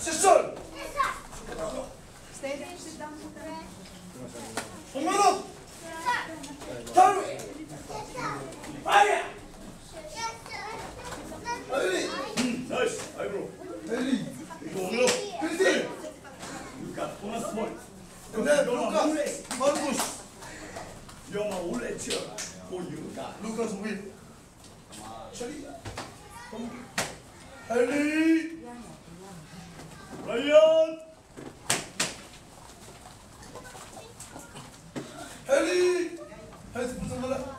실선! 공무원! 털! 파이야! 빨리! 나이스! 아이브로! 빨리! 이거 올려! 그렇지! 루카, 보너스 포인트! 근데 루카, 마르구스! 영화 올레 치어! 오, 유카! 루카 소비! 처리! 빨리! 라이언 해리 해리 무슨 말야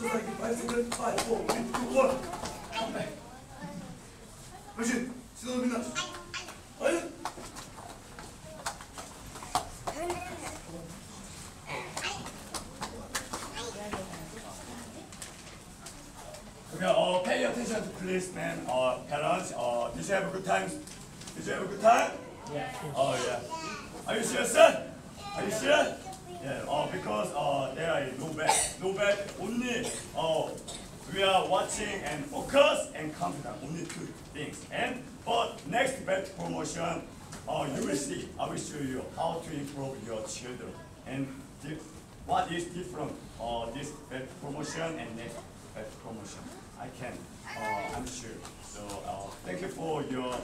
Just like I five, four, three, two, one. Come back. Okay, uh, pay attention to policemen or uh, parents. Uh, did you have a good time? Did you have a good time? Yeah. Oh, yeah. Are you sure, sir? Are you sure? Yeah, uh, because uh, there is no bad. No bad only uh, we are watching and focus and confident, only two things. And for next bad promotion, uh, you will see, I will show you how to improve your children. And what is different, uh, this bad promotion and next bad promotion. I can, uh, I'm sure. So uh, thank you for your